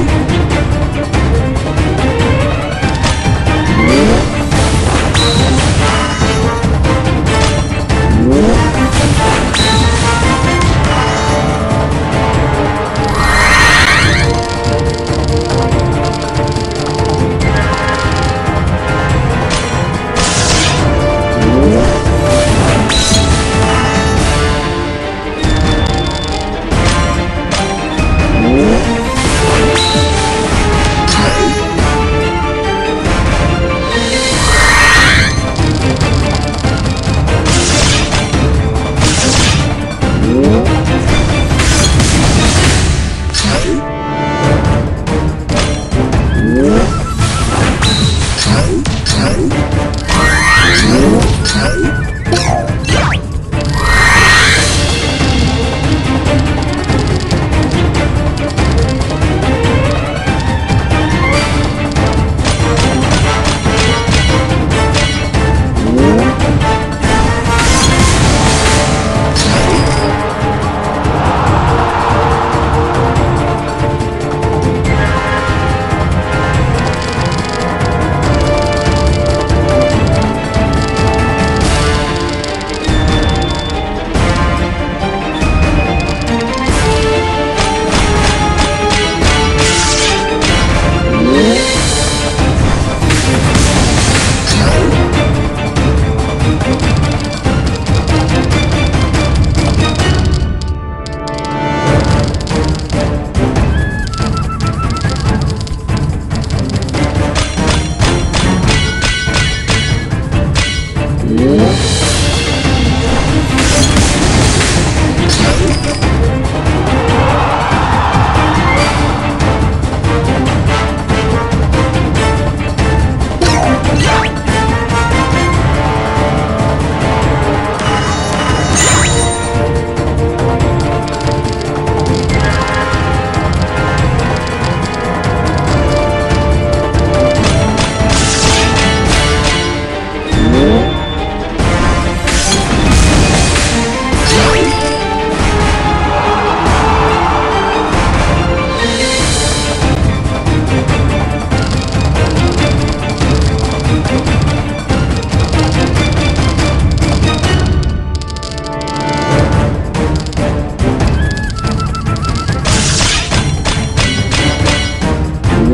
you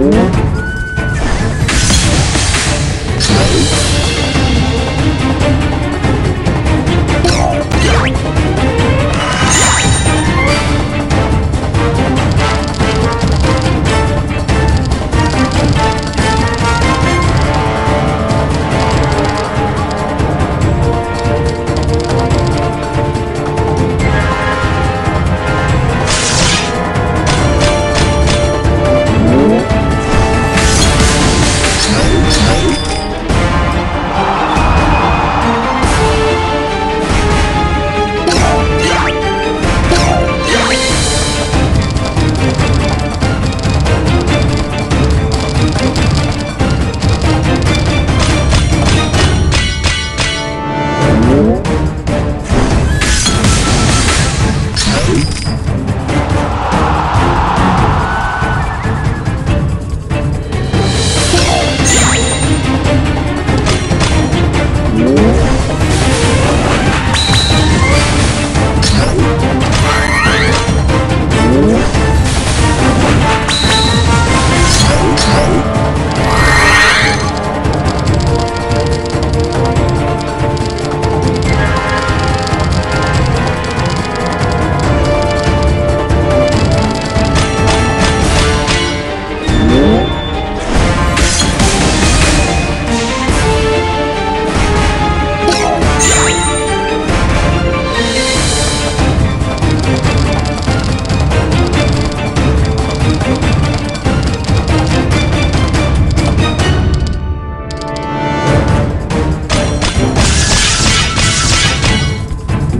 오.